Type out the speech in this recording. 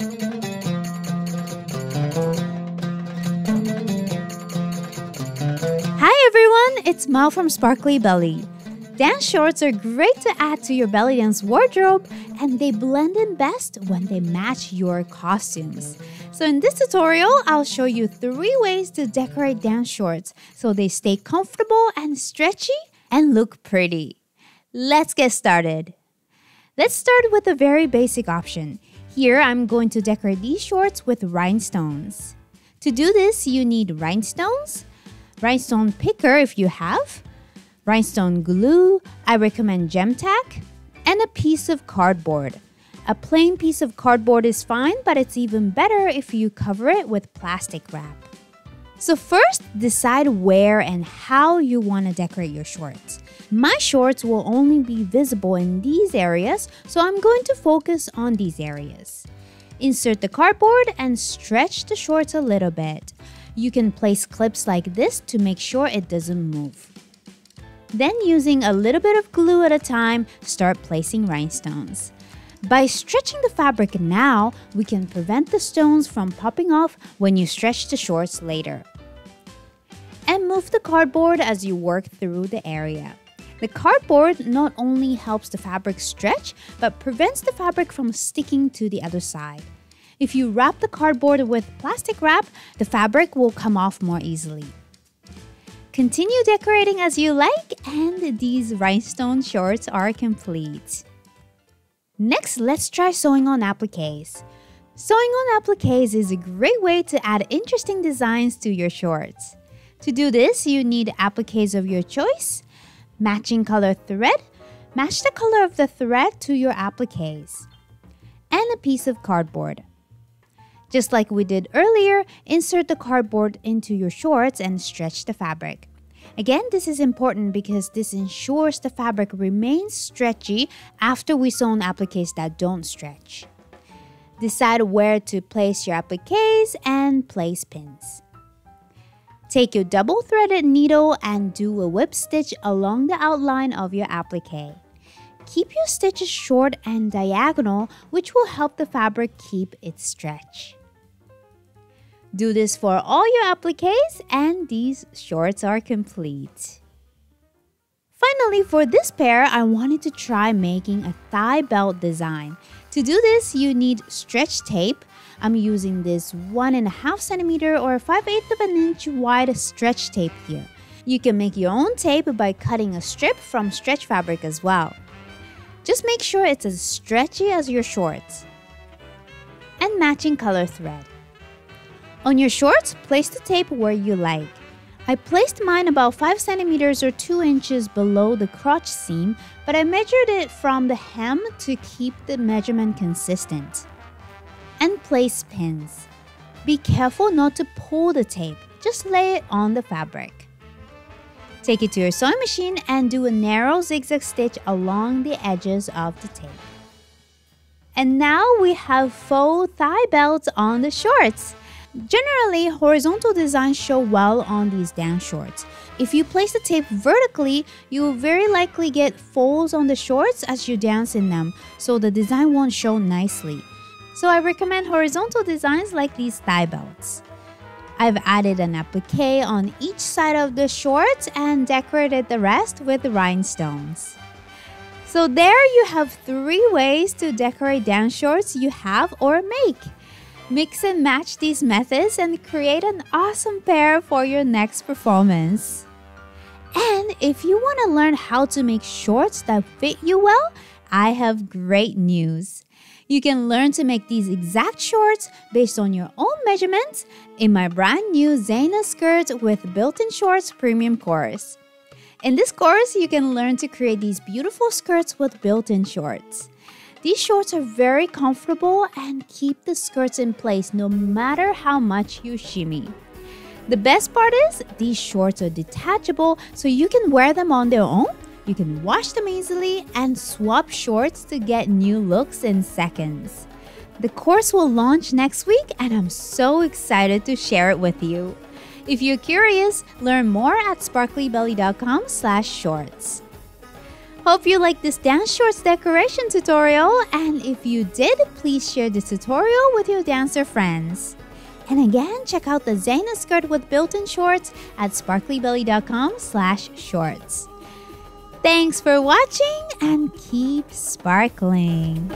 Hi everyone, it's Mal from Sparkly Belly. Dance shorts are great to add to your belly dance wardrobe and they blend in best when they match your costumes. So in this tutorial, I'll show you three ways to decorate dance shorts so they stay comfortable and stretchy and look pretty. Let's get started. Let's start with a very basic option. Here, I'm going to decorate these shorts with rhinestones. To do this, you need rhinestones, rhinestone picker if you have, rhinestone glue, I recommend Gem-Tac, and a piece of cardboard. A plain piece of cardboard is fine, but it's even better if you cover it with plastic wrap. So first, decide where and how you want to decorate your shorts. My shorts will only be visible in these areas, so I'm going to focus on these areas. Insert the cardboard and stretch the shorts a little bit. You can place clips like this to make sure it doesn't move. Then using a little bit of glue at a time, start placing rhinestones. By stretching the fabric now, we can prevent the stones from popping off when you stretch the shorts later. And move the cardboard as you work through the area. The cardboard not only helps the fabric stretch, but prevents the fabric from sticking to the other side. If you wrap the cardboard with plastic wrap, the fabric will come off more easily. Continue decorating as you like and these rhinestone shorts are complete. Next, let's try sewing on appliques. Sewing on appliques is a great way to add interesting designs to your shorts. To do this, you need appliques of your choice, matching color thread, match the color of the thread to your appliques, and a piece of cardboard. Just like we did earlier, insert the cardboard into your shorts and stretch the fabric. Again, this is important because this ensures the fabric remains stretchy after we sew on appliques that don't stretch. Decide where to place your appliques and place pins. Take your double threaded needle and do a whip stitch along the outline of your applique. Keep your stitches short and diagonal, which will help the fabric keep its stretch. Do this for all your appliques and these shorts are complete. Finally, for this pair, I wanted to try making a thigh belt design. To do this, you need stretch tape. I'm using this 1.5 centimeter or 5 8 of an inch wide stretch tape here. You can make your own tape by cutting a strip from stretch fabric as well. Just make sure it's as stretchy as your shorts. And matching color thread. On your shorts, place the tape where you like. I placed mine about 5 centimeters or 2 inches below the crotch seam, but I measured it from the hem to keep the measurement consistent. And place pins. Be careful not to pull the tape, just lay it on the fabric. Take it to your sewing machine and do a narrow zigzag stitch along the edges of the tape. And now we have faux thigh belts on the shorts. Generally, horizontal designs show well on these dance shorts. If you place the tape vertically, you will very likely get folds on the shorts as you dance in them, so the design won't show nicely. So I recommend horizontal designs like these thigh belts. I've added an applique on each side of the shorts and decorated the rest with rhinestones. So there you have three ways to decorate dance shorts you have or make. Mix and match these methods and create an awesome pair for your next performance. And if you want to learn how to make shorts that fit you well, I have great news. You can learn to make these exact shorts based on your own measurements in my brand new Zeina Skirt with Built-in Shorts Premium course. In this course, you can learn to create these beautiful skirts with built-in shorts. These shorts are very comfortable and keep the skirts in place no matter how much you shimmy. The best part is these shorts are detachable so you can wear them on their own, you can wash them easily, and swap shorts to get new looks in seconds. The course will launch next week and I'm so excited to share it with you. If you're curious, learn more at sparklybelly.com slash shorts. Hope you liked this dance shorts decoration tutorial and if you did, please share this tutorial with your dancer friends. And again, check out the Zeina skirt with built-in shorts at sparklybelly.com slash shorts. Thanks for watching and keep sparkling.